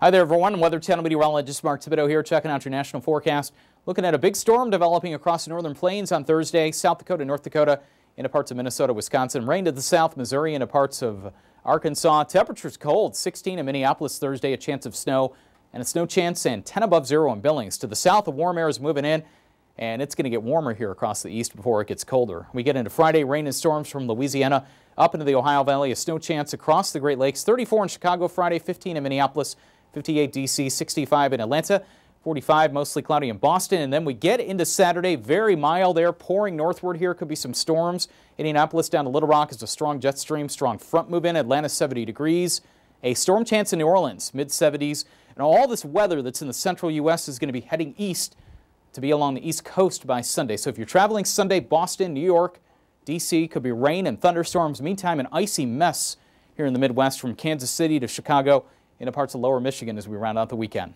Hi there, everyone. Weather Channel meteorologist Mark Thibodeau here, checking out your national forecast. Looking at a big storm developing across the northern plains on Thursday, South Dakota, North Dakota, into parts of Minnesota, Wisconsin. Rain to the south, Missouri, into parts of Arkansas. Temperatures cold, 16 in Minneapolis Thursday, a chance of snow, and a snow chance and 10 above zero in Billings. To the south, the warm air is moving in, and it's going to get warmer here across the east before it gets colder. We get into Friday, rain and storms from Louisiana up into the Ohio Valley, a snow chance across the Great Lakes. 34 in Chicago Friday, 15 in Minneapolis. 58 D.C., 65 in Atlanta, 45 mostly cloudy in Boston. And then we get into Saturday, very mild air pouring northward here. Could be some storms. Indianapolis down to Little Rock is a strong jet stream, strong front move in. Atlanta 70 degrees. A storm chance in New Orleans, mid 70s. And all this weather that's in the central U.S. is going to be heading east to be along the east coast by Sunday. So if you're traveling Sunday, Boston, New York, D.C., could be rain and thunderstorms. Meantime, an icy mess here in the Midwest from Kansas City to Chicago into parts of lower Michigan as we round out the weekend.